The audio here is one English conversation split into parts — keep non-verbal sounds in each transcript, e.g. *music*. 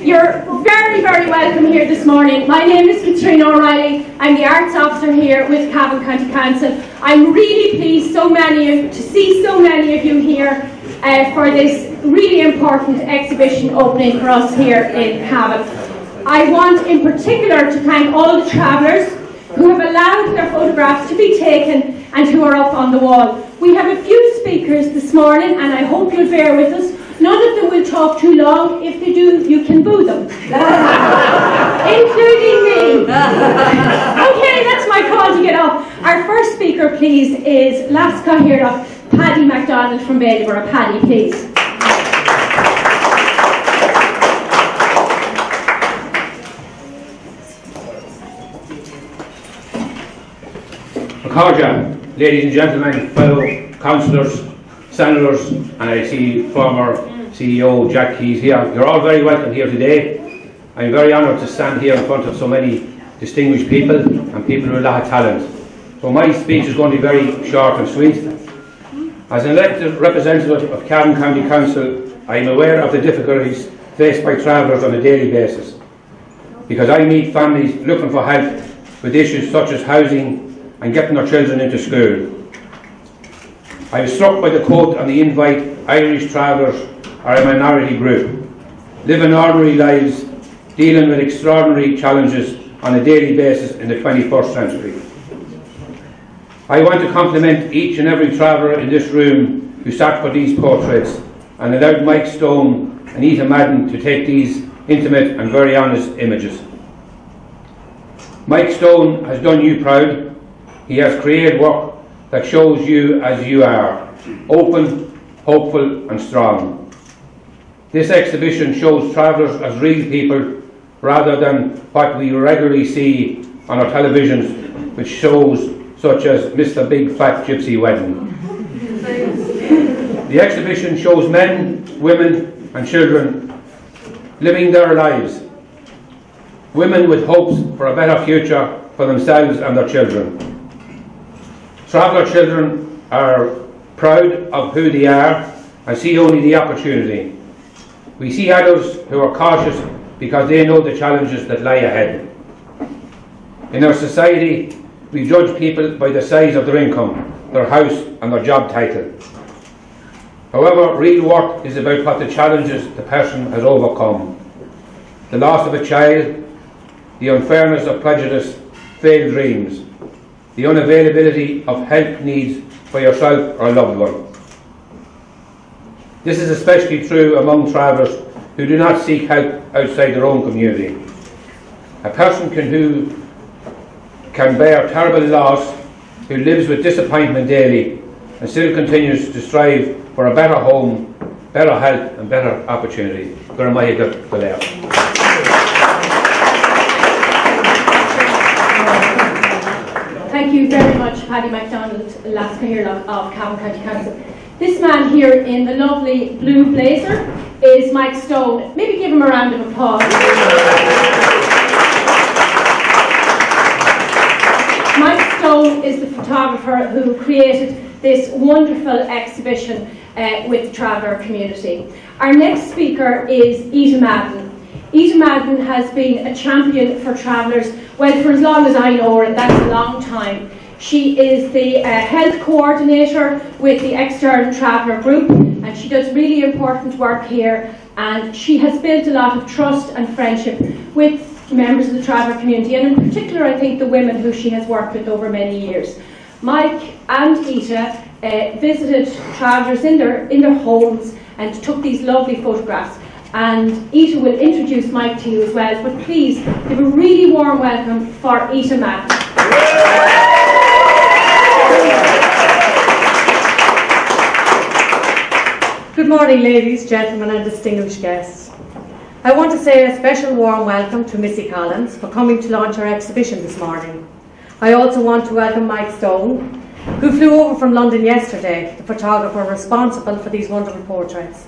You're very, very welcome here this morning. My name is Catriona O'Reilly. I'm the Arts Officer here with Cavan County Council. I'm really pleased so many of, to see so many of you here uh, for this really important exhibition opening for us here in Cavan. I want in particular to thank all the travellers who have allowed their photographs to be taken and who are up on the wall. We have a few speakers this morning and I hope you'll bear with us. None of them will talk too long. If they do, you can boo them. *laughs* Including me. okay, that's my call to get off. Our first speaker, please, is Leas-Chathaoirleach, Paddy MacDonald from Ballybor. Paddy, please. Macarja, ladies and gentlemen, fellow councillors, senators, and I see former CEO Jack Keyes here. You're all very welcome here today. I'm very honoured to stand here in front of so many distinguished people and people with a lot of talent. So my speech is going to be very short and sweet. As an elected representative of Cavan County Council, I am aware of the difficulties faced by travellers on a daily basis because I meet families looking for help with issues such as housing and getting their children into school. I was struck by the quote on the invite Irish travellers are a minority group, living ordinary lives, dealing with extraordinary challenges on a daily basis in the 21st century. I want to compliment each and every traveller in this room who sat for these portraits and allowed Mike Stone and Ita Madden to take these intimate and very honest images. Mike Stone has done you proud. He has created work that shows you as you are, open, hopeful and strong. This exhibition shows travellers as real people rather than what we regularly see on our televisions, which shows such as My Big Fat Gypsy Wedding. the exhibition shows men, women and children living their lives, women with hopes for a better future for themselves and their children. Traveller children are proud of who they are and see only the opportunity. We see others who are cautious because they know the challenges that lie ahead. In our society, we judge people by the size of their income, their house and their job title. However, real work is about what the challenges the person has overcome. The loss of a child, the unfairness of prejudice, failed dreams, the unavailability of help needs for yourself or a loved one. This is especially true among travellers who do not seek help outside their own community. A person can, who can bear terrible loss, who lives with disappointment daily, and still continues to strive for a better home, better health, and better opportunity. Thank you very much, Paddy MacDonald, Laska here of Cavan County Council. This man here in the lovely blue blazer is Mike Stone. Maybe give him a round of applause. Mike Stone is the photographer who created this wonderful exhibition uh, with the traveller community. Our next speaker is Ita Madden. Ita Madden has been a champion for travellers, well, for as long as I know her, and that's a long time. She is the uh, health coordinator with the Extern Traveller Group, and she does really important work here. And she has built a lot of trust and friendship with members of the traveller community, and in particular, I think the women who she has worked with over many years. Mike and Ita uh, visited travellers in their, in their homes and took these lovely photographs and Ita will introduce Mike to you as well. But please give a really warm welcome for Ita Madden. Morning, ladies, gentlemen, and distinguished guests. I want to say a special warm welcome to Missy Collins for coming to launch our exhibition this morning. I also want to welcome Mike Stone, who flew over from London yesterday, the photographer responsible for these wonderful portraits.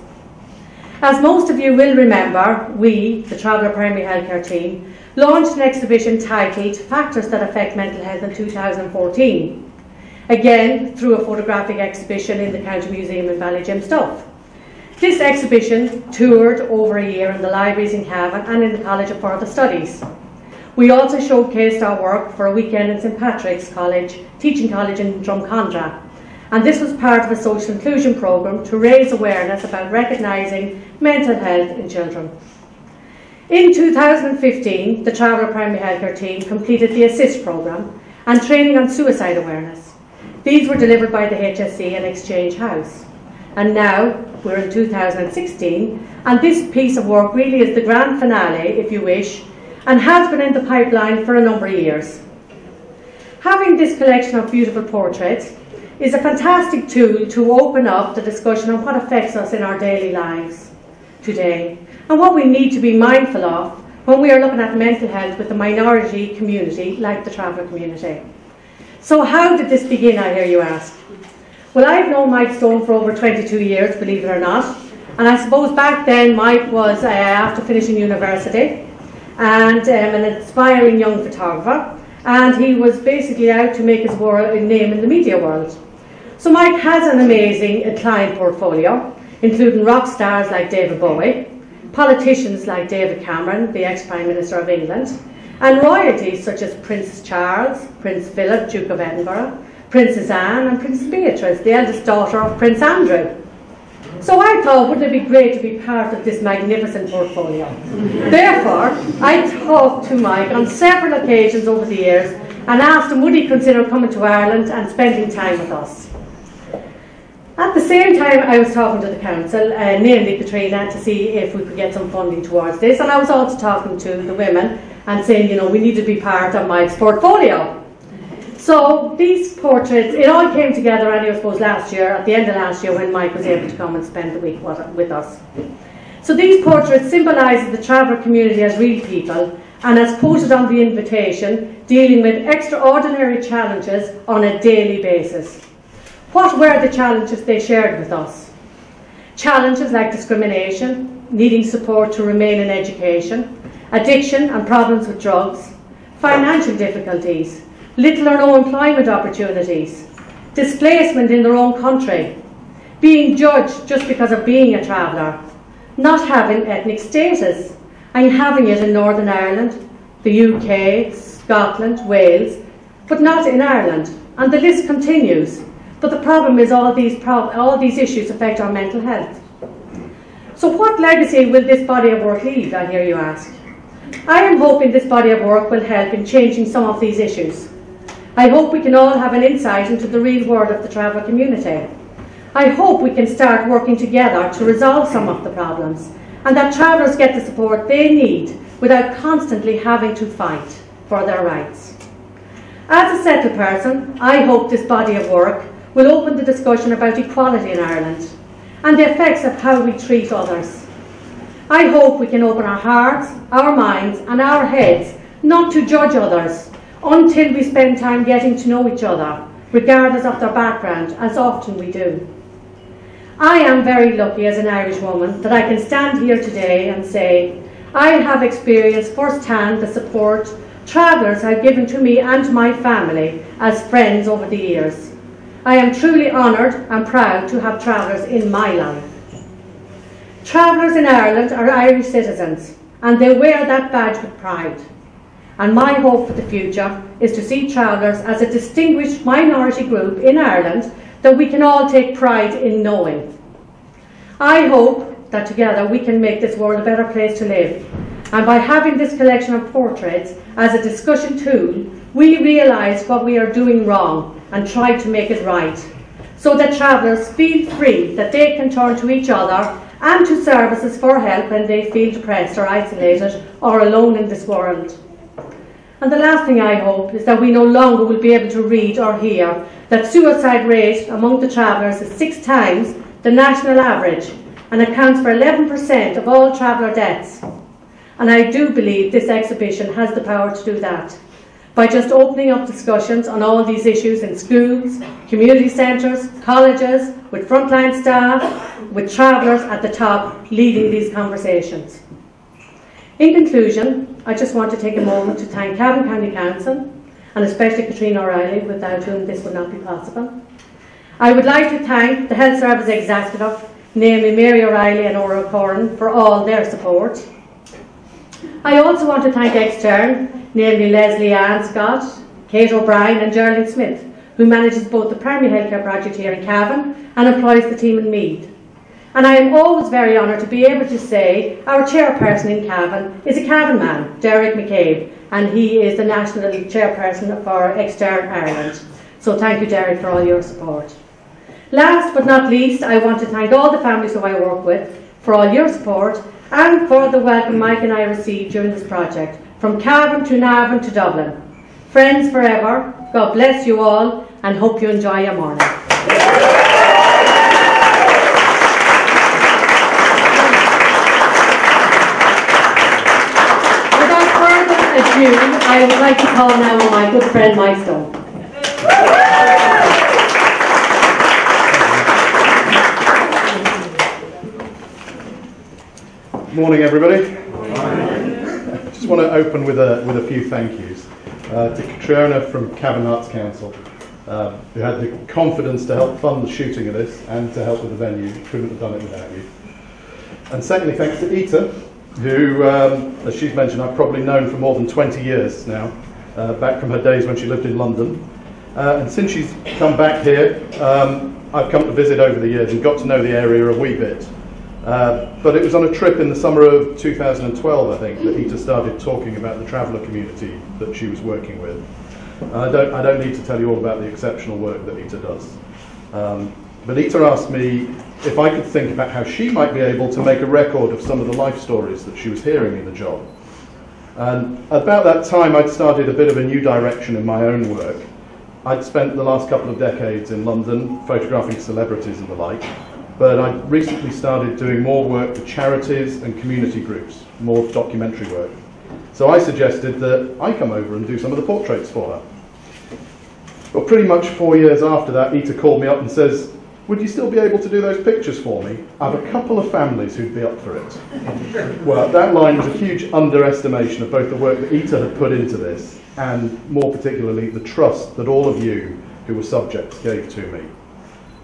As most of you will remember, we, the Traveller Primary Healthcare team, launched an exhibition titled Factors That Affect Mental Health in 2014. Again, through a photographic exhibition in the County Museum in Ballyjamesduff. This exhibition toured over a year in the libraries in Cavan and in the College of Further Studies. We also showcased our work for a weekend in St Patrick's College, Teaching College in Drumcondra. And this was part of a social inclusion programme to raise awareness about recognising mental health in children. In 2015, the Traveller Primary Healthcare team completed the ASIST programme and training on suicide awareness. These were delivered by the HSE and Exchange House. And now we're in 2016, and this piece of work really is the grand finale, if you wish, and has been in the pipeline for a number of years. Having this collection of beautiful portraits is a fantastic tool to open up the discussion on what affects us in our daily lives today and what we need to be mindful of when we are looking at mental health with the minority community like the traveller community. So how did this begin, I hear you ask? Well, I've known Mike Stone for over 22 years, believe it or not. And I suppose back then Mike was uh, after finishing university and um, an aspiring young photographer. And he was basically out to make his world, name in the media world. So Mike has an amazing client portfolio, including rock stars like David Bowie, politicians like David Cameron, the ex-Prime Minister of England, and royalties such as Prince Charles, Prince Philip, Duke of Edinburgh, Princess Anne and Princess Beatrice, the eldest daughter of Prince Andrew. So I thought, wouldn't it be great to be part of this magnificent portfolio? Therefore, I talked to Mike on several occasions over the years and asked him would he consider coming to Ireland and spending time with us. At the same time, I was talking to the council, uh, namely Catriona, to see if we could get some funding towards this. And I was also talking to the women and saying, you know, we need to be part of Mike's portfolio. So these portraits, it all came together, I suppose, last year, at the end of last year, when Mike was able to come and spend the week with us. So these portraits symbolise the traveller community as real people and as quoted on the invitation, dealing with extraordinary challenges on a daily basis. What were the challenges they shared with us? Challenges like discrimination, needing support to remain in education, addiction and problems with drugs, financial difficulties, little or no employment opportunities, displacement in their own country, being judged just because of being a traveller, not having ethnic status, and having it in Northern Ireland, the UK, Scotland, Wales, but not in Ireland. And the list continues. But the problem is all these, all these issues affect our mental health. So what legacy will this body of work leave, I hear you ask? I am hoping this body of work will help in changing some of these issues. I hope we can all have an insight into the real world of the travel community. I hope we can start working together to resolve some of the problems and that travellers get the support they need without constantly having to fight for their rights. As a settled person, I hope this body of work will open the discussion about equality in Ireland and the effects of how we treat others. I hope we can open our hearts, our minds and our heads not to judge others until we spend time getting to know each other, regardless of their background, as often we do. I am very lucky as an Irish woman that I can stand here today and say I have experienced firsthand the support travellers have given to me and my family as friends over the years. I am truly honoured and proud to have travellers in my life. Travellers in Ireland are Irish citizens and they wear that badge with pride. And my hope for the future is to see travellers as a distinguished minority group in Ireland that we can all take pride in knowing. I hope that together we can make this world a better place to live. And by having this collection of portraits as a discussion tool, we realise what we are doing wrong and try to make it right, so that travellers feel free that they can turn to each other and to services for help when they feel depressed or isolated or alone in this world. And the last thing I hope is that we no longer will be able to read or hear that suicide rate among the travellers is six times the national average and accounts for 11% of all traveller deaths. And I do believe this exhibition has the power to do that by just opening up discussions on all these issues in schools, community centres, colleges, with frontline staff, with travellers at the top leading these conversations. In conclusion, I just want to take a moment to thank Cavan County Council and especially Catriona O'Reilly, without whom this would not be possible. I would like to thank the Health Service Executive, namely Mary O'Reilly and Ora Corrin, for all their support. I also want to thank Extern, namely Leslie Ann Scott, Kate O'Brien and Geraldine Smith, who manages both the primary healthcare project here in Cavan and employs the team in Meath. And I am always very honoured to be able to say our chairperson in Cavan is a Cavan man, Derek McCabe, and he is the national chairperson for Extern Ireland. So thank you, Derek, for all your support. Last but not least, I want to thank all the families who I work with for all your support and for the welcome Mike and I received during this project, from Cavan to Navan to Dublin. Friends forever, God bless you all and hope you enjoy your morning. Ado, I would like to call now on my good friend Mike Stone. Morning, everybody. Just want to open with a with a few thank yous uh, to Catriona from Cavan Arts Council, uh, who had the confidence to help fund the shooting of this and to help with the venue. Couldn't have done it without you. And secondly, thanks to Ita, who, um, as she's mentioned, I've probably known for more than 20 years now, uh, back from her days when she lived in London. Uh, and since she's come back here, um, I've come to visit over the years and got to know the area a wee bit. Uh, but it was on a trip in the summer of 2012, I think, that Ita started talking about the traveller community that she was working with. I don't, I don't need to tell you all about the exceptional work that Ita does. Um, but Ita asked me if I could think about how she might be able to make a record of some of the life stories that she was hearing in the job. And about that time, I'd started a bit of a new direction in my own work. I'd spent the last couple of decades in London photographing celebrities and the like, but I'd recently started doing more work for charities and community groups, more documentary work. So I suggested that I come over and do some of the portraits for her. Well, pretty much four years after that, Ita called me up and says, would you still be able to do those pictures for me? I have a couple of families who'd be up for it. well, that line was a huge underestimation of both the work that Ita had put into this and more particularly the trust that all of you who were subjects gave to me.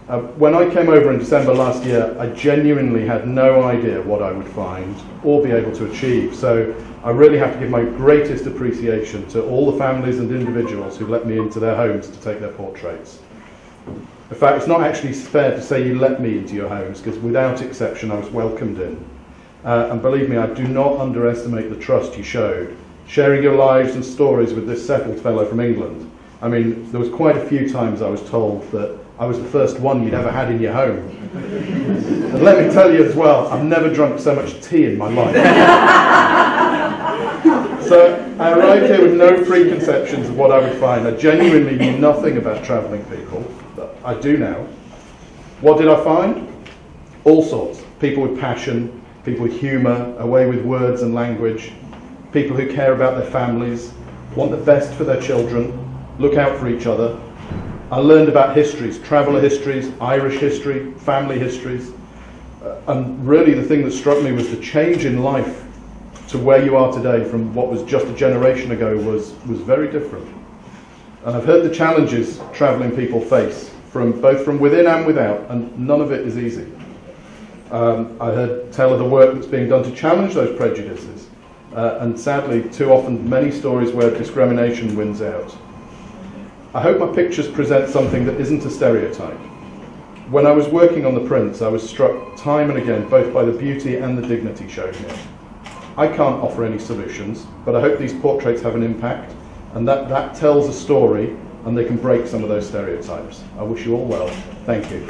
Uh, when I came over in December last year, I genuinely had no idea what I would find or be able to achieve. So I really have to give my greatest appreciation to all the families and individuals who let me into their homes to take their portraits. In fact, it's not actually fair to say you let me into your homes, because without exception I was welcomed in. Uh, and believe me, I do not underestimate the trust you showed, sharing your lives and stories with this settled fellow from England. I mean, there was quite a few times I was told that I was the first one you'd ever had in your home. *laughs* and let me tell you as well, I've never drunk so much tea in my life. *laughs* so I arrived here with no preconceptions of what I would find. I genuinely knew nothing about travelling people, I do now. What did I find? All sorts. People with passion, people with humour, away with words and language, people who care about their families, want the best for their children, look out for each other, I learned about histories, traveller histories, Irish history, family histories. Uh, and really the thing that struck me was the change in life to where you are today from what was just a generation ago was, was very different. And I've heard the challenges travelling people face, from both from within and without, and none of it is easy. Um, I heard tell of the work that's being done to challenge those prejudices, uh, and sadly, too often, many stories where discrimination wins out. I hope my pictures present something that isn't a stereotype. When I was working on the prints, I was struck time and again both by the beauty and the dignity shown here. I can't offer any solutions, but I hope these portraits have an impact and that that tells a story and they can break some of those stereotypes. I wish you all well. Thank you.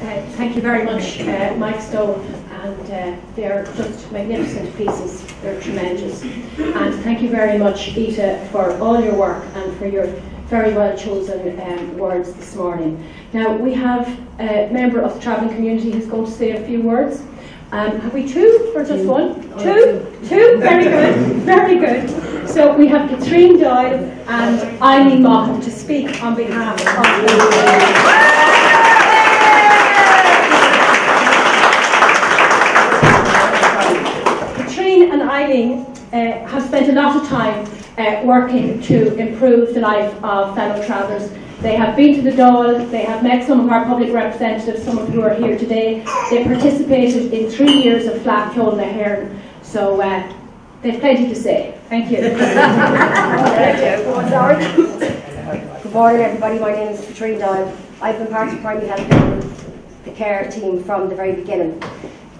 Uh, thank you very much, uh, Mike Stone and uh, they're just magnificent pieces. They're tremendous. And thank you very much, Ita, for all your work and for your very well chosen um, words this morning. Now, we have a member of the travelling community who's going to say a few words. Um, have we two or just one? Two? Two? Very good. Very good. So we have Katrine Doyle and Eileen Maughan to speak on behalf of the and Eileen uh, have spent a lot of time uh, working to improve the life of fellow travellers. They have been to the Dáil, they have met some of our public representatives, some of who are here today. They participated in three years of Fleadh Cheoil na hÉireann, so uh, they've plenty to say. Thank you. Good morning, everybody. My name is Katrine Doyle. I've been part of Primary Health the care team from the very beginning.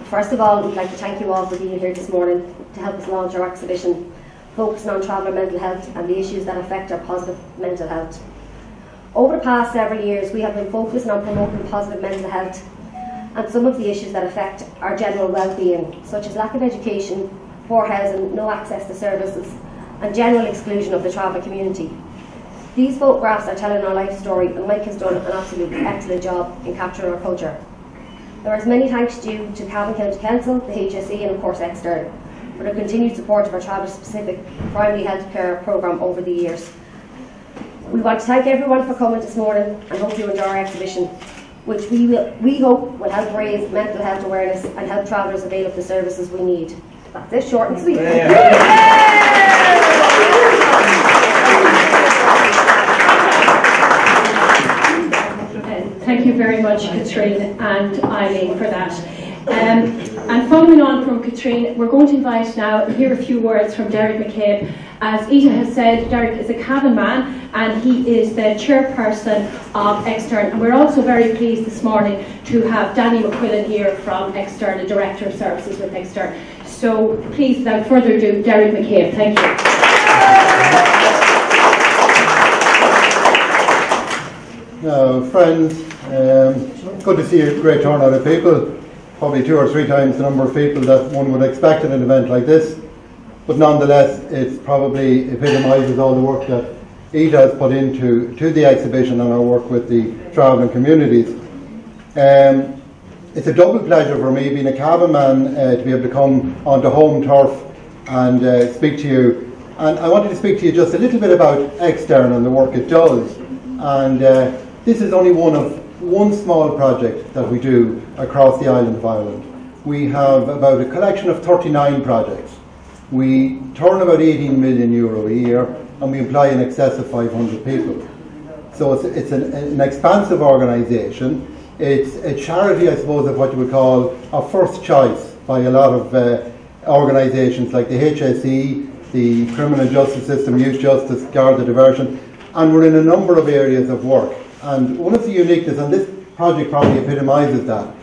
First of all, we'd like to thank you all for being here this morning to help us launch our exhibition focusing on traveller mental health and the issues that affect our positive mental health. Over the past several years, we have been focusing on promoting positive mental health and some of the issues that affect our general well-being, such as lack of education, poor housing, no access to services, and general exclusion of the travel community. These photographs are telling our life story, and Mike has done an absolutely excellent job in capturing our culture. There is many thanks due to Cavan County Council, the HSE, and of course Extern for the continued support of our traveller-specific primary health care programme over the years. We want to thank everyone for coming this morning and hope you enjoy our exhibition, which we, will, we hope will help raise mental health awareness and help travellers avail of the services we need. That's it, short and sweet. Thank you very much, Katrine and Eileen, for that. Um, and following on from Katrine, we're going to invite now and hear a few words from Derek McCabe. As Ita has said, Derek is a Cavan man and he is the chairperson of Extern. And we're also very pleased this morning to have Danny McQuillan here from Extern, the Director of Services with Extern. So please, without further ado, Derek McCabe. Thank you. Uh, friends, um, good to see a great turnout of people, probably two or three times the number of people that one would expect at an event like this. But nonetheless, it probably epitomises all the work that Ita has put into to the exhibition and our work with the travelling communities. Um, it's a double pleasure for me, being a Cavan man, uh, to be able to come onto home turf and uh, speak to you. And I wanted to speak to you just a little bit about Extern and the work it does. And uh, this is only one of one small project that we do across the island of Ireland. We have about a collection of 39 projects. We turn about 18 million euro a year and we employ in excess of 500 people. So it's, it's an, an expansive organisation. It's a charity, I suppose, of what you would call a first choice by a lot of uh, organisations like the HSE, the Criminal Justice System, Youth Justice, Garda Diversion, and we're in a number of areas of work. And one of the uniqueness, and this project probably epitomises that,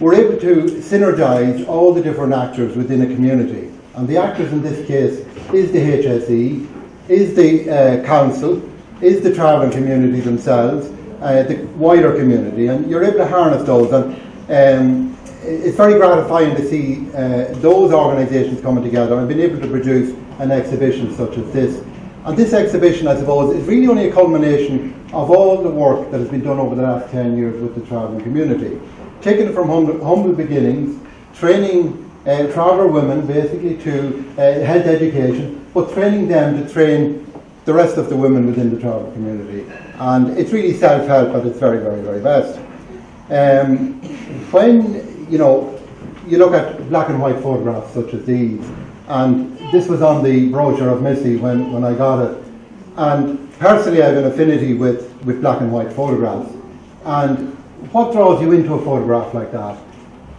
we're able to synergise all the different actors within a community. And the actors in this case is the HSE, is the uh, council, is the travelling community themselves, uh, the wider community, and you're able to harness those. And um, it's very gratifying to see uh, those organisations coming together and being able to produce an exhibition such as this. And this exhibition, I suppose, is really only a culmination of all the work that has been done over the last 10 years with the travelling community. Taking it from humble, humble beginnings, training uh, traveller women basically to uh, health education, but training them to train the rest of the women within the travel community. And it's really self-help at its very, very, very best. Um, when, you know, you look at black and white photographs such as these, and this was on the brochure of Missy when, when I got it, and personally, I have an affinity with, with black and white photographs. And what draws you into a photograph like that?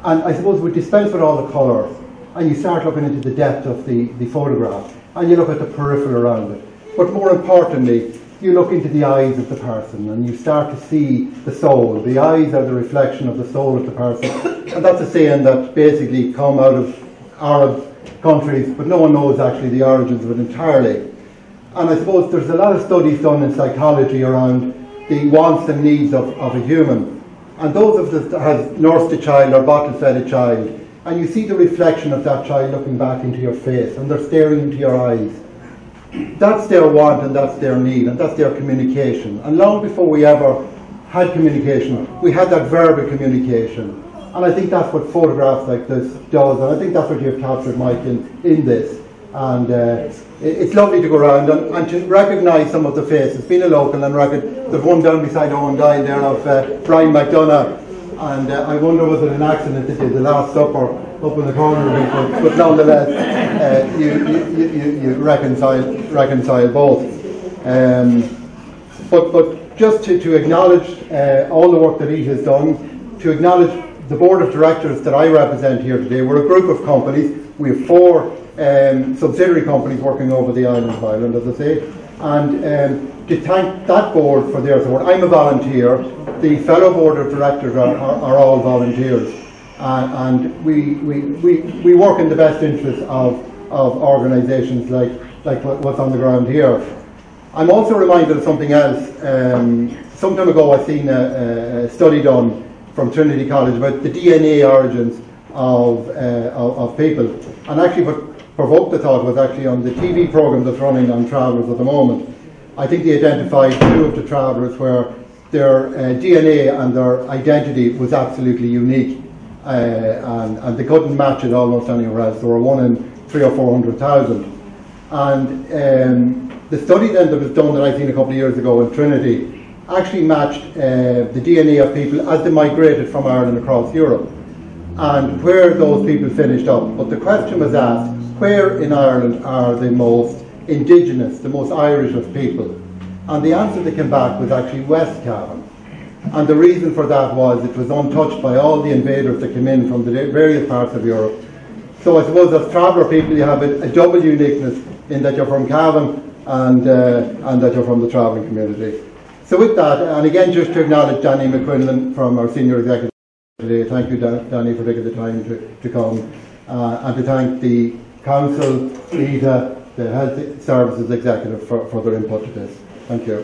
And I suppose we dispense with all the colour and you start looking into the depth of the, the photograph and you look at the peripheral around it. But more importantly, you look into the eyes of the person and you start to see the soul. The eyes are the reflection of the soul of the person. And that's a saying that basically come out of Arab countries, but no one knows actually the origins of it entirely. And I suppose there's a lot of studies done in psychology around the wants and needs of, of a human. And those of us that have nursed a child or bottle fed a child, and you see the reflection of that child looking back into your face, and they're staring into your eyes. That's their want and that's their need, and that's their communication. And long before we ever had communication, we had that verbal communication. And I think that's what photographs like this does, and I think that's what you've captured, Mike, in, in this. And uh, it's lovely to go around and, and to recognise some of the faces. Being a local and reckon there's one down beside Owen Dial there of uh, Brian McDonough. And uh, I wonder was it an accident that did the Last Supper up in the corner, but, but nonetheless, uh, you, you, you, you reconcile, reconcile both. Um, but, but just to, to acknowledge uh, all the work that he has done, to acknowledge the board of directors that I represent here today. We're a group of companies. We have four um, subsidiary companies working over the island of Ireland, as I say. And um, to thank that board for their support. I'm a volunteer. The fellow board of directors are, are, are all volunteers. Uh, and we, we, we, we work in the best interest of, of organisations like, like what's on the ground here. I'm also reminded of something else. Um, some time ago, I seen a, a, study done from Trinity College about the DNA origins of, uh, of, of, people. And actually, what provoked the thought was actually on the TV programme that's running on travellers at the moment. I think they identified two of the travellers where their uh, DNA and their identity was absolutely unique. Uh, and, and, they couldn't match it almost anywhere else. There were one in three or four hundred thousand. And um, the study then that was done that I seen a couple of years ago in Trinity actually matched uh, the DNA of people as they migrated from Ireland across Europe and where those people finished up. But the question was asked, where in Ireland are the most indigenous, the most Irish of people? And the answer that came back was actually West Cavan. And the reason for that was it was untouched by all the invaders that came in from the various parts of Europe. So I suppose as traveller people you have a, a double uniqueness in that you're from Cavan and, uh, and that you're from the travelling community. So with that, and again just to acknowledge Danny McQuillan from our senior executive today, thank you Danny for taking the time to, to come, uh, and to thank the Council, EDA, the Health Services Executive for, for their input to this. Thank you.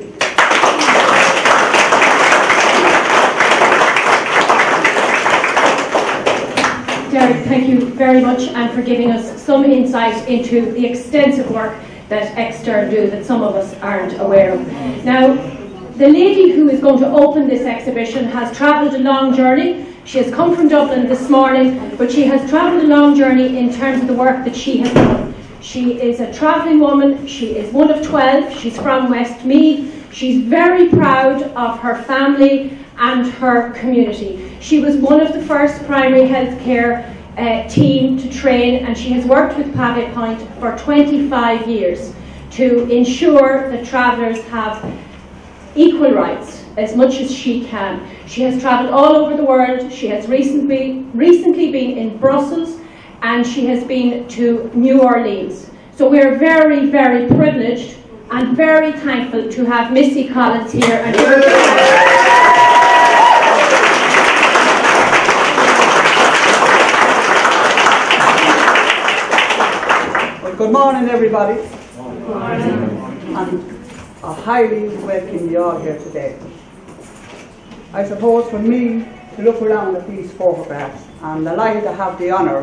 Derek, thank you very much and for giving us some insight into the extensive work that Extern do that some of us aren't aware of. Now, the lady who is going to open this exhibition has travelled a long journey. She has come from Dublin this morning, but she has travelled a long journey in terms of the work that she has done. She is a travelling woman, she is one of 12, she's from Westmeath, she's very proud of her family and her community. She was one of the first primary healthcare uh, team to train and she has worked with Pavee Point for 25 years to ensure that travellers have equal rights as much as she can. She has travelled all over the world. She has recently, recently been in Brussels and she has been to New Orleans. So we're very, very privileged and very thankful to have Missy Collins here. *laughs* Well, good morning, everybody. Good morning. And I highly welcome you all here today. I suppose for me to look around at these photographs, I'm delighted to have the honour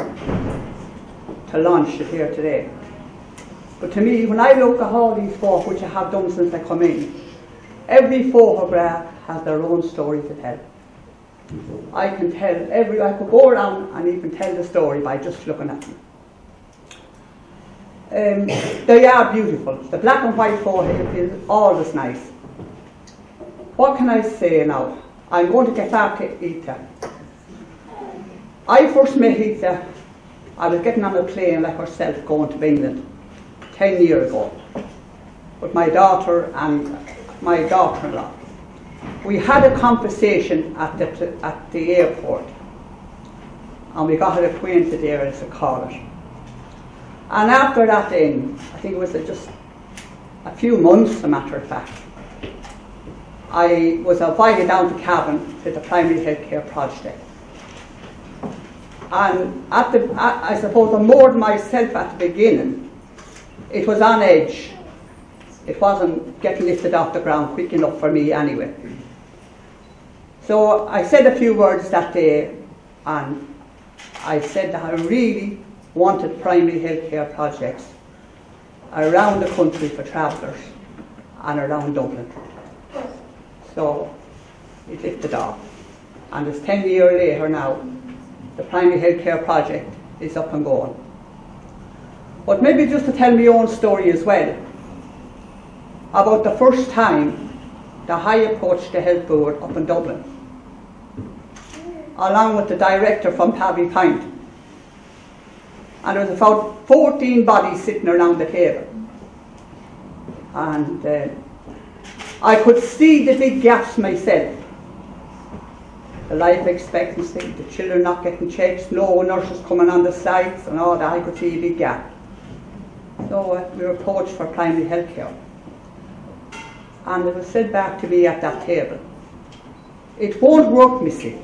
to launch it here today. But to me, when I look at all these photos, which I have done since I come in, every photograph has their own story to tell. I can tell every, I could go around and even tell the story by just looking at them. Um, they are beautiful. The black and white forehead is always nice. What can I say now? I'm going to get back to Ita. I first met Ita, I was getting on a plane like herself going to England 10 years ago with my daughter and my daughter-in-law. We had a conversation at the, at the airport and we got acquainted there as a it. And after that then, I think it was just a few months, as a matter of fact, I was invited down to Cavan to the primary healthcare project. And at the, I suppose I moored myself at the beginning. It was on edge. It wasn't getting lifted off the ground quick enough for me anyway. So I said a few words that day and I said that I really wanted primary healthcare projects around the country for travellers and around Dublin. So it lifted off. And it's 10 years later now, the primary healthcare project is up and going. But maybe just to tell my own story as well, about the first time that I approached the health board up in Dublin, along with the director from Pavee Point, and there was about 14 bodies sitting around the table. And uh, I could see the big gaps myself. The life expectancy, the children not getting checks, no nurses coming on the sites and all that, I could see a big gap. So uh, we were approached for primary health care. And it was said back to me at that table, it won't work, Missy.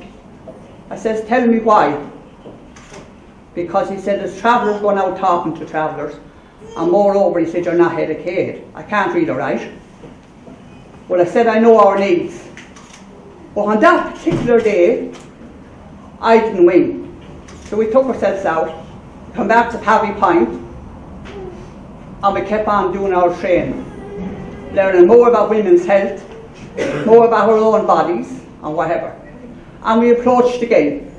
I says, tell me why. Because he said there's travellers going out talking to travellers. And moreover, he said, you're not educated. I can't read or write. Well, I said, I know our needs. But on that particular day, I didn't win. So we took ourselves out, come back to Pavee Point, and we kept on doing our training. Learning more about women's health, more about our own bodies, and whatever. And we approached again.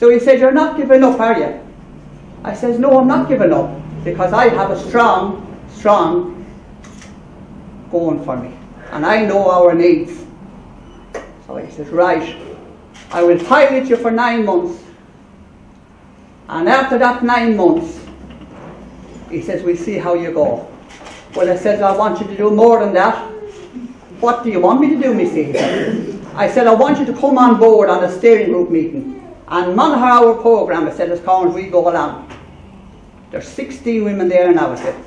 So he said, You're not giving up, are you? I says, No, I'm not giving up, because I have a strong, strong going for me. And I know our needs. So he says, Right, I will pilot you for nine months. And after that nine months, he says, We'll see how you go. Well, I said, I want you to do more than that. What do you want me to do, Missy? I said, I want you to come on board on a steering group meeting and monitor our programme. I said, as as we go along. There's 16 women there now, I said,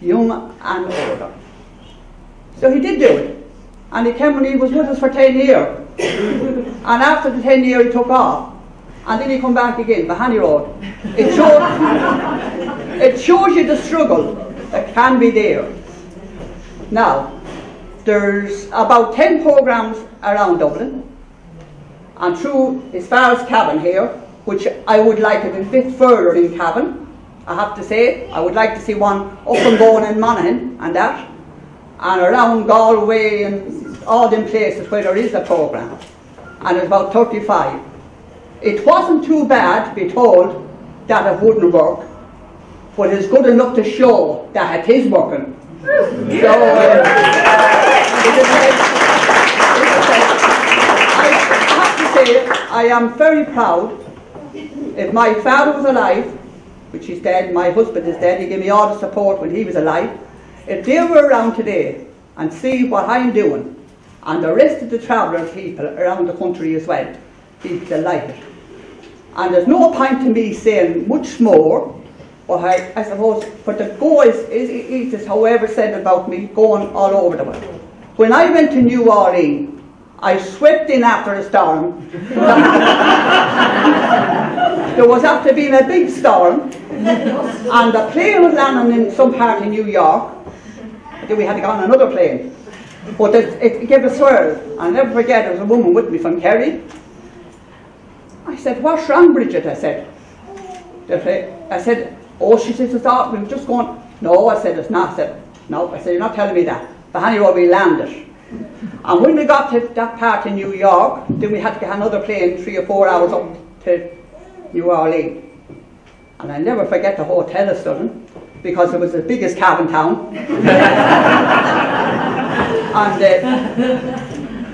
young and older. So he did do it. And he came and he was with us for 10 years. and after the 10 years, he took off. And then he come back again, Hanny Road. It shows, it shows you the struggle that can be there. Now, there's about 10 programmes around Dublin, and through as far as Cavan here, which I would like it a bit further in Cavan, I have to say. I would like to see one up and going in Monaghan and that, and around Galway and all them places where there is a programme. And it's about 35. It wasn't too bad to be told that it wouldn't work, but it's good enough to show that it is working. *laughs* So, uh, say I am very proud. If my father was alive, which he's dead, my husband is dead, he gave me all the support when he was alive. If they were around today and see what I'm doing, and the rest of the traveller people around the country as well, he'd be delighted. And there's no point to me saying much more, but I, I suppose, for the guys, is, is however said about me, going all over the world. When I went to New Orleans, I swept in after a storm. *laughs* there was after being a big storm, and the plane was landing in some part in New York. Then we had to go on another plane. But it, it gave a swirl. I'll never forget, there was a woman with me from Kerry. I said, what's wrong, Bridget? I said. I said, oh, she says, it's all, we were just going, no, I said, it's not. I said, no, I said, you're not telling me that. But anyway, we landed. And when we got to that part in New York, then we had to get another plane three or four hours up to New Orleans. And I'll never forget the hotel of Sutton, because it was the biggest cabin town. *laughs* and uh,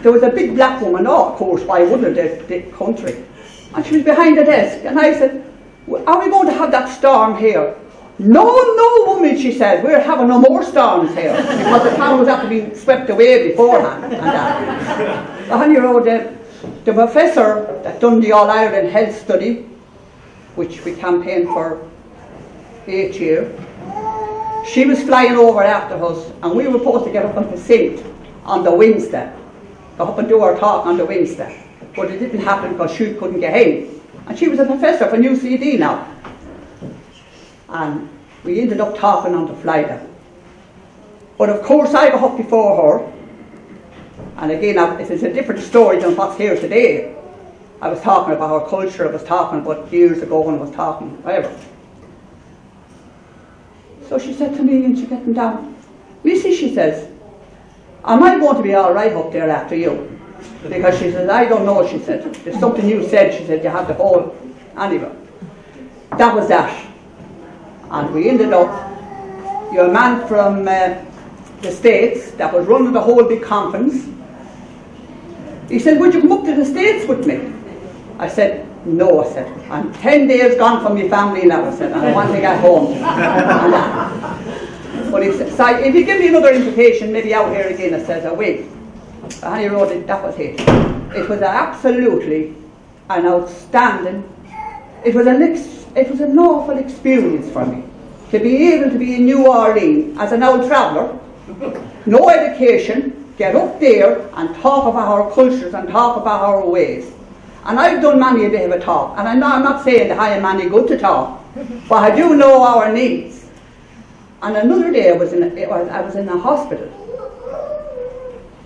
there was a big black woman, oh, of course, why wouldn't it, the country? And she was behind the desk, and I said, are we going to have that storm here? No, no, woman, she said, we're having no more storms here because the town was to be swept away beforehand. And that. But you know, the, uh, the professor that done the All Ireland Health Study, which we campaigned for eight years, she was flying over after us, and we were supposed to get up and present on the Wednesday, go up and do our talk on the Wednesday. But it didn't happen because she couldn't get in. And she was a professor for UCD now. And we ended up talking on the flight. But of course I got up before her, and again it is a different story than what's here today. I was talking about our culture, I was talking about years ago when I was talking, whatever. So she said to me, and she got down, Missy, she says, am I going to be all right up there after you? Because she says, I don't know, she said. There's something you said, she said, you have to hold. Anyway, that was that and we ended up, you're a man from uh, the States that was running the whole big conference. He said, would you come up to the States with me? I said, No, I said. I'm 10 days gone from my family now, I said, I want to get home. *laughs* But he said, "Si, if you give me another invitation, maybe out here again, I said, I will. And he wrote it, that was it. It was absolutely an outstanding, it was an, ex, it was an awful experience for me to be able to be in New Orleans as an old traveller, no education, get up there and talk about our cultures and talk about our ways. And I've done many a bit of a talk, and I'm not, I'm not saying that I am any good to talk, but I do know our needs. And another day I was in a, I was in a hospital,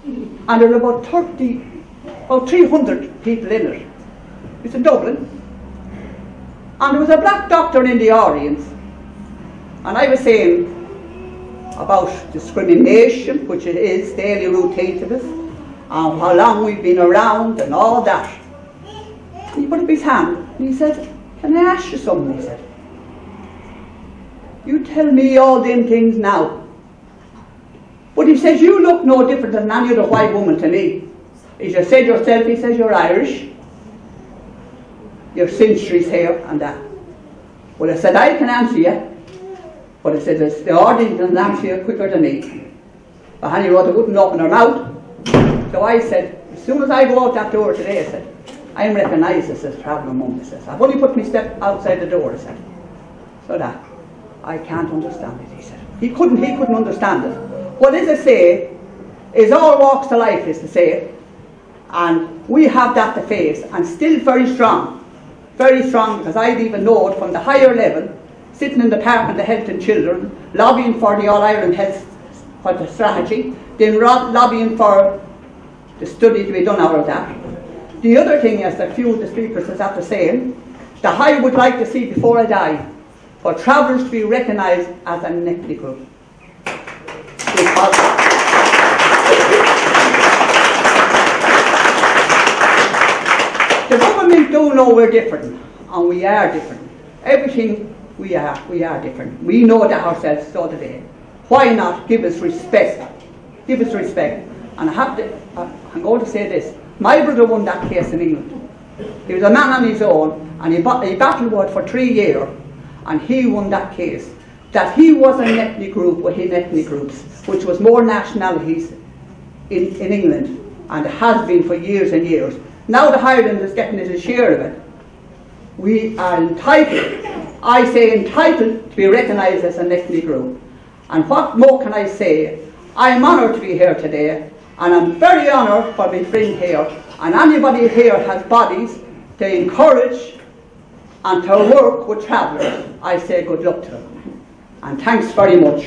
and there were about 30, about 300 people in it. It's in Dublin. And there was a black doctor in the audience, and I was saying about discrimination, which it is daily routine to us, and how long we've been around and all that. And he put up his hand and he said, Can I ask you something? He said, You tell me all them things now. But he says, You look no different than any other white woman to me. He just said yourself, he says, You're Irish. Your centuries here and that. Well, I said, I can answer you. But I said, the audience can answer you quicker than me. But Hanny Rota wouldn't open her mouth. So I said, as soon as I go out that door today, I said, I'm recognised as a travelling mum, I says. I've only put my step outside the door, I said. So that, I can't understand it, he said. He couldn't, he couldn't understand it. What is I say, is all walks of life is to say, and we have that to face, and still very strong. Very strong, because I'd even know it from the higher level, sitting in the Department of Health and Children, lobbying for the All-Ireland Health for the strategy, then lobbying for the study to be done out of that. The other thing is, that few of the speakers is after saying, that I would like to see before I die, for travellers to be recognised as an ethnic group. Know we're different, and we are different. Everything we are, we are different. We know that ourselves so today. Why not give us respect? Give us respect. And I have to, I'm going to say this. My brother won that case in England. He was a man on his own, and he, he battled for three years, and he won that case. That he was an ethnic group within ethnic groups, which was more nationalities in, in England, and has been for years and years. Now the Highland is getting its share of it. We are entitled, I say entitled, to be recognised as an ethnic group. And what more can I say? I'm honoured to be here today, and I'm very honoured for my friend here. And anybody here has bodies to encourage and to work with travellers. I say good luck to them. And thanks very much.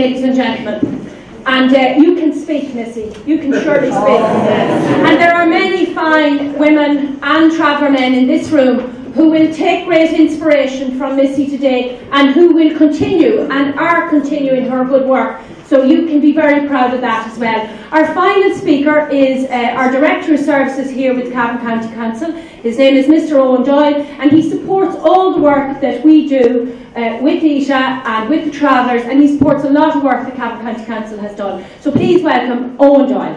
Ladies and gentlemen. And uh, you can speak, Missy. You can surely speak. And there are many fine women and traveller men in this room who will take great inspiration from Missy today and who will continue and are continuing her good work. So you can be very proud of that as well. Our final speaker is uh, our Director of Services here with Cavan County Council. His name is Mr Owen Doyle and he supports all the work that we do uh, with ETA and with the travellers and he supports a lot of work that Cavan County Council has done. So please welcome Owen Doyle.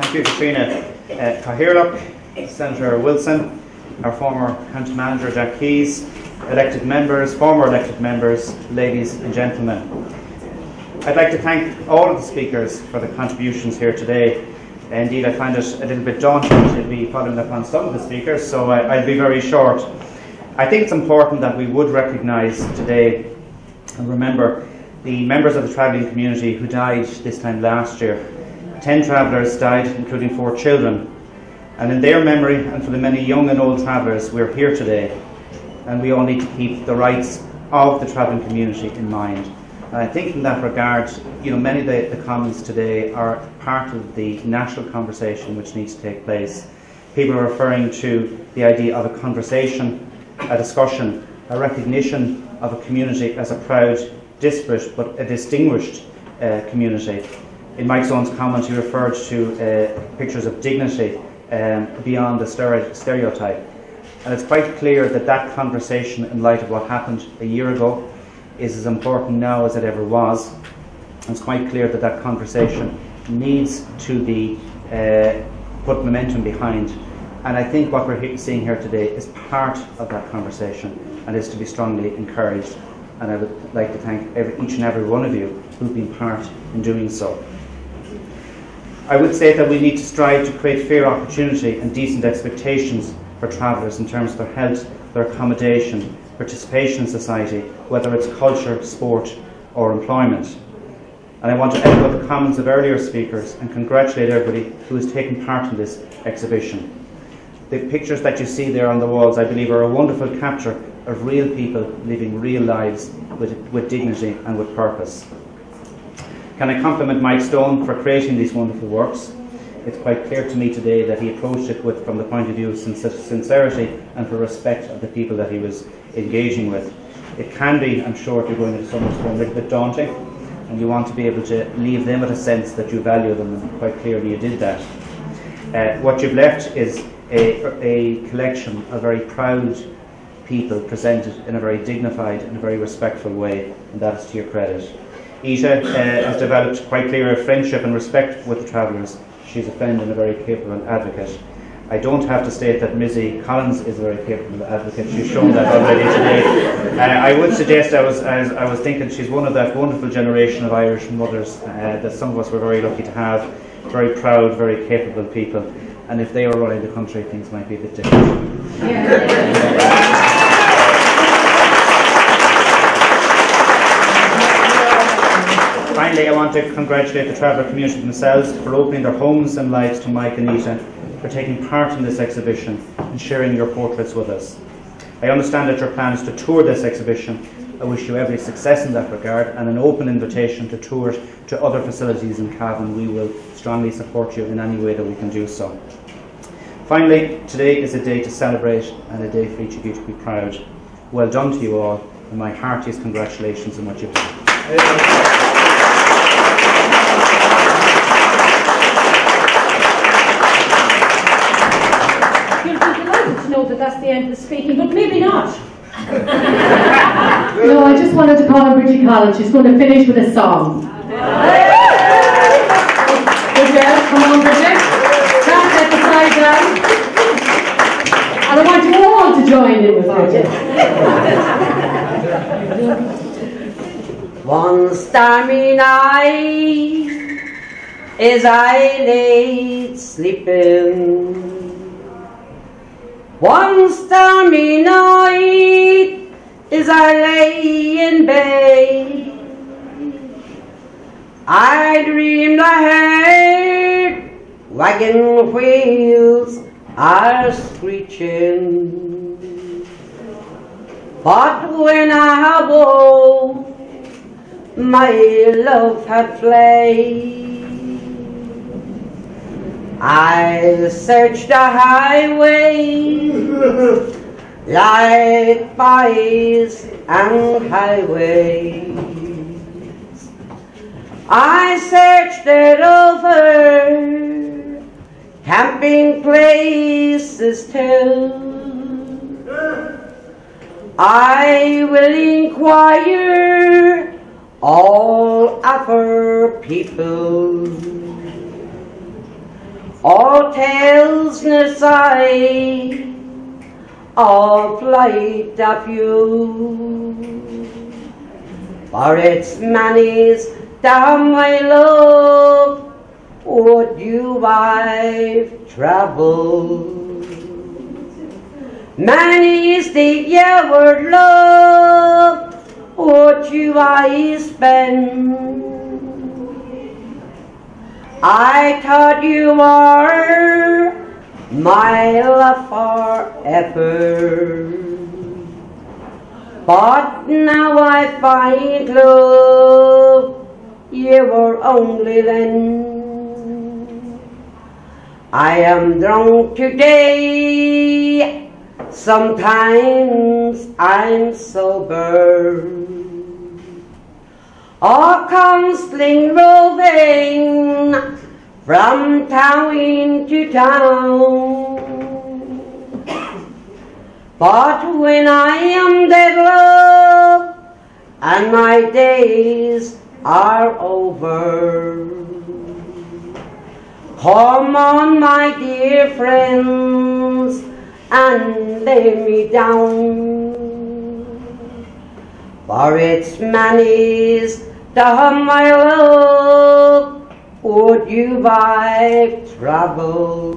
Thank you, Catriona. Uh, Cathaoirleach, Senator Wilson, our former County Manager Jack Keyes, elected members, former elected members, ladies and gentlemen. I'd like to thank all of the speakers for the contributions here today. Indeed, I find it a little bit daunting to be following up on some of the speakers, so I, will be very short. I think it's important that we would recognise today and remember the members of the travelling community who died this time last year. Ten travellers died, including four children. And in their memory, and for the many young and old travellers, we're here today and we all need to keep the rights of the travelling community in mind. And I think in that regard, you know, many of the, the comments today are part of the national conversation which needs to take place. People are referring to the idea of a conversation, a discussion, a recognition of a community as a proud, disparate but a distinguished uh, community. In Mike Stone's comments, he referred to uh, pictures of dignity um, beyond the stereotype. And it's quite clear that that conversation, in light of what happened a year ago, is as important now as it ever was. It's quite clear that that conversation needs to be uh, put momentum behind. And I think what we're seeing here today is part of that conversation and is to be strongly encouraged. And I would like to thank every, each and every one of you who've been part in doing so. I would say that we need to strive to create fair opportunity and decent expectations for travellers in terms of their health, their accommodation, participation in society, whether it's culture, sport, or employment. And I want to echo the comments of earlier speakers and congratulate everybody who has taken part in this exhibition. The pictures that you see there on the walls, I believe, are a wonderful capture of real people living real lives with, with dignity and with purpose. Can I compliment Mike Stone for creating these wonderful works? It's quite clear to me today that he approached it with, from the point of view of sincerity and for respect of the people that he was engaging with. It can be, I'm sure, if you're going into someone's home, a little bit daunting, and you want to be able to leave them with a sense that you value them, and quite clearly you did that. Uh, what you've left is a, a collection of very proud people presented in a very dignified and a very respectful way, and that is to your credit. Ita uh, has developed quite clear a friendship and respect with the travellers. She's a friend and a very capable advocate. I don't have to state that Missy Collins is a very capable advocate. She's shown that already today. Uh, I would suggest I was, I was, I was thinking she's one of that wonderful generation of Irish mothers uh, that some of us were very lucky to have. Very proud, very capable people. And if they were running the country, things might be a bit different. Yeah. Finally, I want to congratulate the traveller community themselves for opening their homes and lives to Mike and Ita, for taking part in this exhibition and sharing your portraits with us. I understand that your plan is to tour this exhibition. I wish you every success in that regard and an open invitation to tour to other facilities in Cavan. We will strongly support you in any way that we can do so. Finally, today is a day to celebrate and a day for each of you to be proud. Well done to you all, and my heartiest congratulations on what you've done. Know the end of the speaking, but maybe not. *laughs* no, I just wanted to call on Bridget Collins. She's going to finish with a song. Good girl, come on, Bridget. Can't let the side down. And I want you all to join in with Bridget. *laughs* One stormy night, as I lay sleeping. One stormy night as I lay in bed, I dreamed I heard wagon wheels are screeching. But when I awoke, my love had fled. I searched the highway *laughs* like byways and highways. I searched it over camping places too. I will inquire all other people all tales aside, all flight of you. For it's many's down my love, would you I've traveled. Many's the hour love, would you I spend. I thought you were my love forever. But now I find love, you were only then. I am drunk today, sometimes I'm sober. Oh, of counselling roving from town to town. But when I am dead, and my days are over, come on, my dear friends, and lay me down. For it's many's the my love would you by travel.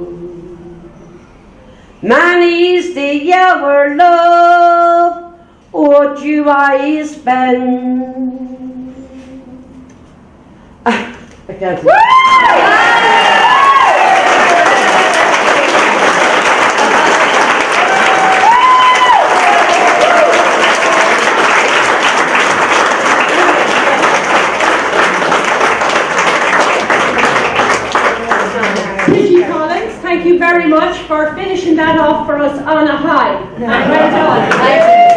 Many's the hour love would you I spend. *laughs* I can't for finishing that off for us on a high. And well done.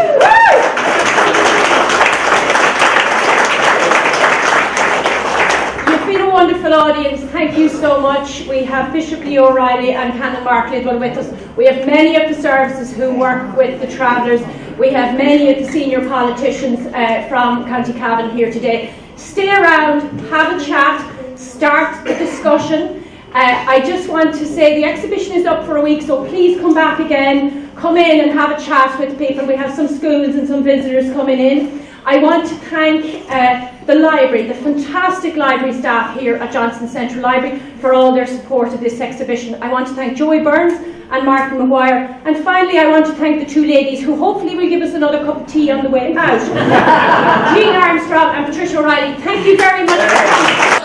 *laughs* You've been a wonderful audience. Thank you so much. We have Bishop Leo O'Reilly and Canon Mark Lidwell with us. We have many of the services who work with the travellers. We have many of the senior politicians uh, from County Cavan here today. Stay around, have a chat, start the discussion. Uh, I just want to say the exhibition is up for a week, so please come back again. Come in and have a chat with people. We have some schools and some visitors coming in. I want to thank uh, the library, the fantastic library staff here at Johnston Central Library for all their support of this exhibition. I want to thank Joey Burns and Martin Maguire. And finally, I want to thank the two ladies who hopefully will give us another cup of tea on the way out. *laughs* Jean Armstrong and Patricia O'Reilly. Thank you very much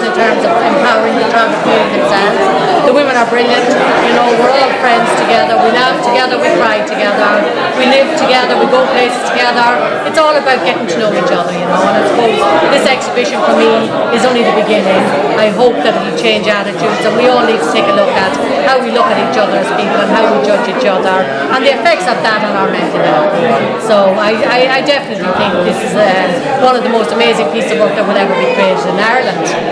in terms of empowering the travel community themselves. The women are brilliant, you know, we're all friends together, we laugh together, we cry together, we live together, we go places together. It's all about getting to know each other, you know, and I suppose this exhibition for me is only the beginning. I hope that it'll change attitudes and we all need to take a look at how we look at each other as people and how we judge each other and the effects of that on our mental health. So I, I, I definitely think this is uh, one of the most amazing pieces of work that will ever be created in Ireland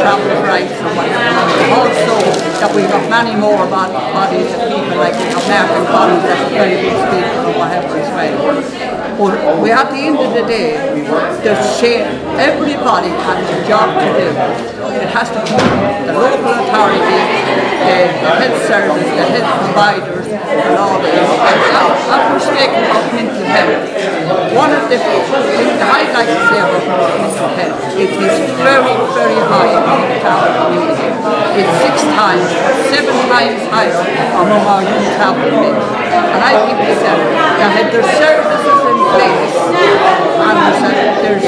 travel rights and whatever. Also, that we've got many more bod- bodies of people like like we have Martin Collins that's a very good speaker or whatever as well. But we, at the end of the day, there's share, everybody has a job to do. It has to come from the local authority, the, the health service, the health providers, and all this. And as we're speaking about mental one of the like to say about mental it is very, very high in the town community. It's six times, seven times higher among our travel men. And I think myself, that had their services in place, and there's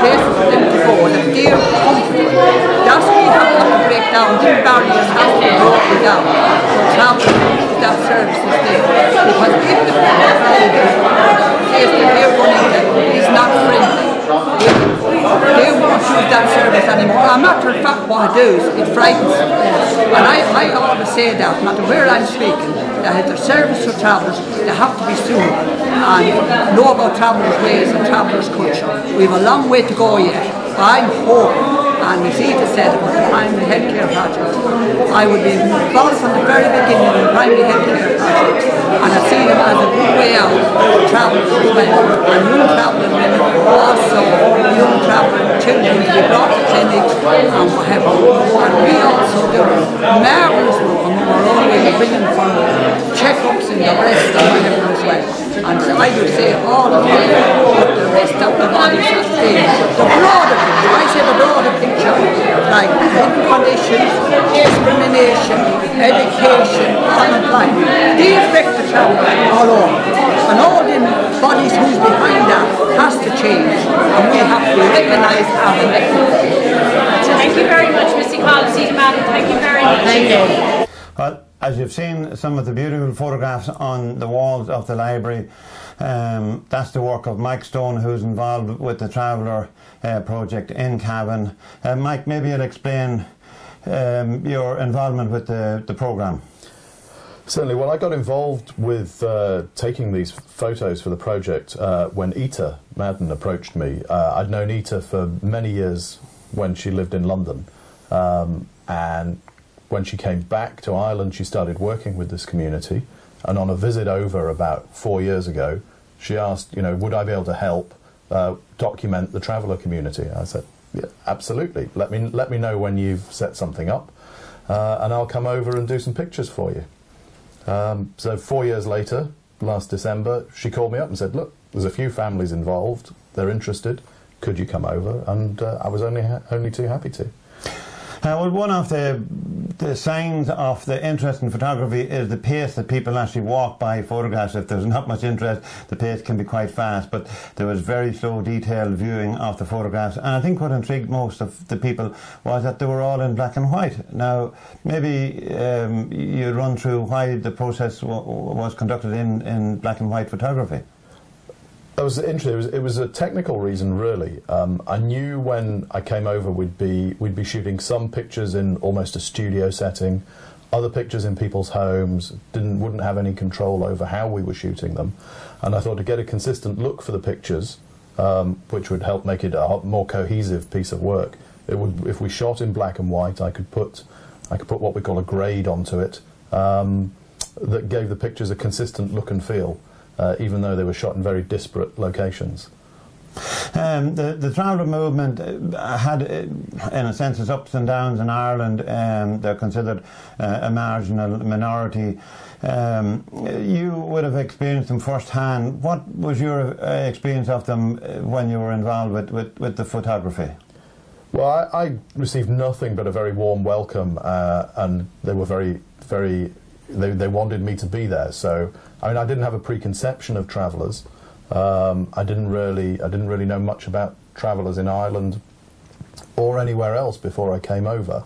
places for them to go, that they're comfortable. That's we have to break down, the barriers have to be broken down. For example, that service is there. Because if the place that they're running them is not friendly, they won't use that service anymore. A matter of fact, what it them. And I, I always say that, no matter where I'm speaking, that the service for travellers, they have to be soon and know about travellers' ways and travellers' culture. We have a long way to go yet, but I'm hoping and as Eva said about the primary healthcare project, I would be involved from the very beginning in the primary healthcare project and I see them as a good way out for travellers as well. And young travelling women also young travelling children to be brought to clinics and whatever. And we also do marvellous work among our own way bringing for checkups in the breast and whatever as well. And so I would say all of them put the rest of the bodies at stake. The broader picture, I say the broader picture, like living conditions, discrimination, education, unemployment, they affect the travel all over. And all the bodies who's behind that has to change and we have to recognise as elected. Thank you very much, Missy Collins, Madam. Thank you very much. Thank you. Well, as you've seen some of the beautiful photographs on the walls of the library, um, that's the work of Mike Stone, who's involved with the Traveller uh, project in Cavan. Uh, Mike, maybe you'll explain um, your involvement with the, the programme. Certainly. Well, I got involved with uh, taking these photos for the project uh, when Ita Madden approached me. Uh, I'd known Ita for many years when she lived in London. Um, and when she came back to Ireland, she started working with this community. And on a visit over about four years ago, she asked, you know, would I be able to help uh, document the traveller community? I said, yeah, absolutely. Let me let me know when you've set something up, uh, and I'll come over and do some pictures for you. Um, so four years later, last December, she called me up and said, look, there's a few families involved. They're interested. Could you come over? And uh, I was only only too happy to. Uh, well, one of the, the signs of the interest in photography is the pace that people actually walk by photographs. If there's not much interest, the pace can be quite fast. But there was very slow, detailed viewing of the photographs. And I think what intrigued most of the people was that they were all in black and white. Now, maybe um, you run through why the process was conducted in, in black and white photography. It was interesting. It was, it was a technical reason, really. Um, I knew when I came over, we'd be we'd be shooting some pictures in almost a studio setting, other pictures in people's homes. Didn't wouldn't have any control over how we were shooting them, and I thought to get a consistent look for the pictures, um, which would help make it a more cohesive piece of work. It would if we shot in black and white, I could put I could put what we call a grade onto it um, that gave the pictures a consistent look and feel uh, even though they were shot in very disparate locations. Um, the, the traveller movement uh, had, uh, in a sense, its ups and downs in Ireland. Um, they're considered uh, a marginal minority. Um, you would have experienced them firsthand. What was your uh, experience of them when you were involved with, with, with the photography? Well, I, I, received nothing but a very warm welcome, uh, and they were very, very. They, they wanted me to be there. So, I mean, I didn't have a preconception of travellers. Um, I didn't really, I didn't really know much about travellers in Ireland or anywhere else before I came over.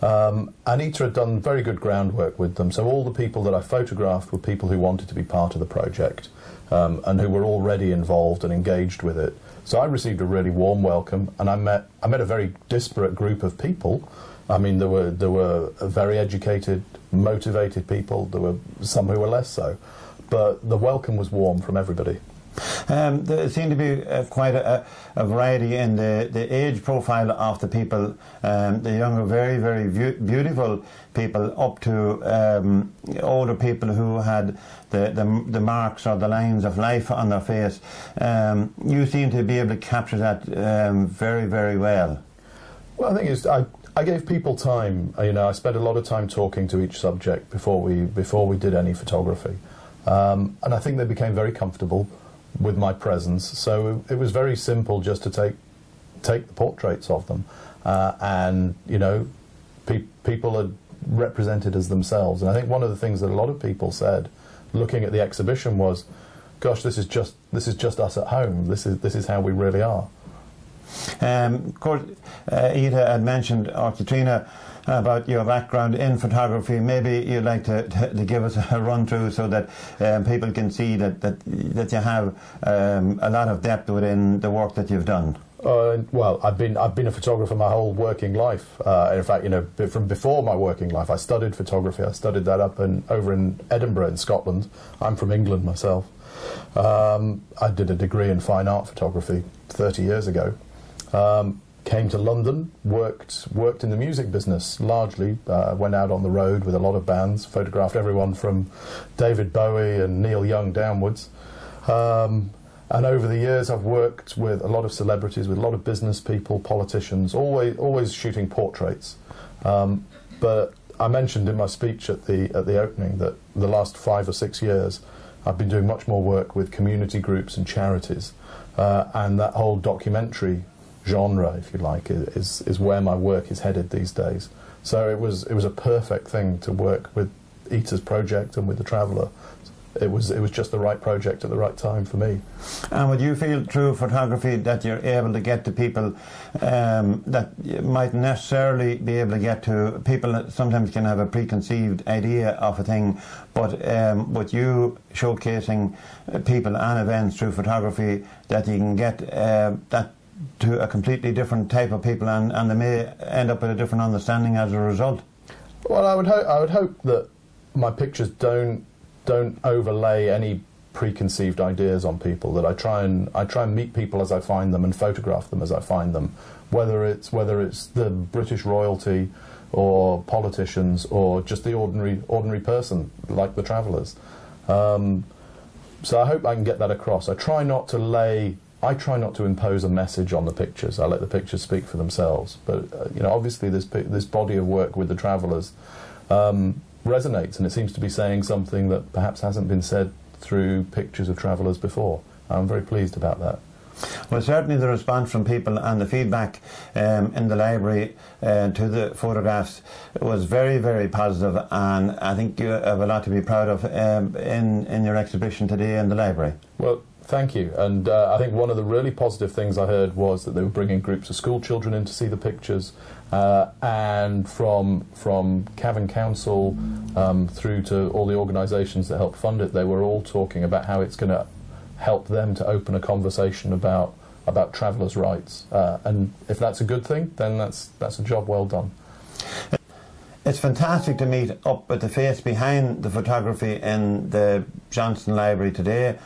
Um, Anita had done very good groundwork with them, so all the people that I photographed were people who wanted to be part of the project um, and who were already involved and engaged with it. So I received a really warm welcome, and I met I met a very disparate group of people. I mean, there were there were very educated, motivated people. There were some who were less so, but the welcome was warm from everybody. Um, there seemed to be uh, quite a, a, variety in the, the age profile of the people. Um, the younger, very, very beautiful people, up to um, older people who had the, the, the, marks or the lines of life on their face. Um, you seem to be able to capture that um, very, very well. Well, I think it's, I, I gave people time. You know, I spent a lot of time talking to each subject before we before we did any photography, um, and I think they became very comfortable with my presence. So it, was very simple just to take take the portraits of them, uh, and you know, pe people are represented as themselves. And I think one of the things that a lot of people said, looking at the exhibition, was, "Gosh, this is just this is just us at home. This is this is how we really are." Um, of course, uh, Ita had mentioned, or Catriona, about your background in photography. Maybe you'd like to, to, to give us a run through so that um, people can see that, that, that you have um, a lot of depth within the work that you've done. Uh, well, I've been I've been a photographer my whole working life. Uh, in fact, you know, from before my working life, I studied photography. I studied that up in over in Edinburgh in Scotland. I'm from England myself. Um, I did a degree in fine art photography 30 years ago. Um, came to London, worked worked in the music business largely. Uh, went out on the road with a lot of bands, photographed everyone from David Bowie and Neil Young downwards. Um, and over the years, I've worked with a lot of celebrities, with a lot of business people, politicians, always always shooting portraits. Um, but I mentioned in my speech at the at the opening that the last five or six years, I've been doing much more work with community groups and charities, uh, and that whole documentary genre, if you like, is, is where my work is headed these days. So it was, it was a perfect thing to work with Ita's project and with The Traveller. It was, it was just the right project at the right time for me. And would you feel through photography that you're able to get to people um, that you might necessarily be able to get to? People that sometimes can have a preconceived idea of a thing, but um, with you showcasing people and events through photography, that you can get uh, that to a completely different type of people and, and they may end up with a different understanding as a result. Well, I would, hope I would hope that my pictures don't, don't overlay any preconceived ideas on people that I try and I try and meet people as I find them and photograph them as I find them whether it's whether it's the British royalty or politicians or just the ordinary ordinary person like the travelers um, so I hope I can get that across I try not to lay I try not to impose a message on the pictures. I let the pictures speak for themselves. But uh, you know, obviously, this this body of work with the travellers um, resonates, and it seems to be saying something that perhaps hasn't been said through pictures of travellers before. I'm very pleased about that. Well, certainly the response from people and the feedback um, in the library uh, to the photographs was very, very positive, and I think you have a lot to be proud of um, in in your exhibition today in the library. Well, Thank you. And uh, I think one of the really positive things I heard was that they were bringing groups of school children in to see the pictures, uh, and from from Cavan Council um, through to all the organisations that helped fund it, they were all talking about how it's going to help them to open a conversation about about travellers' rights. Uh, and if that's a good thing, then that's that's a job well done. It's fantastic to meet up with the face behind the photography in the Johnston Library today.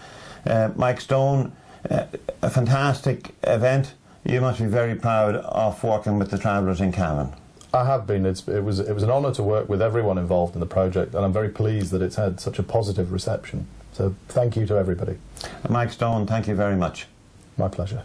Uh, Mike Stone, uh, a fantastic event. You must be very proud of working with the travellers in Cavan. I have been. It's, it was it was an honour to work with everyone involved in the project, and I'm very pleased that it's had such a positive reception. So thank you to everybody. Mike Stone, thank you very much. My pleasure.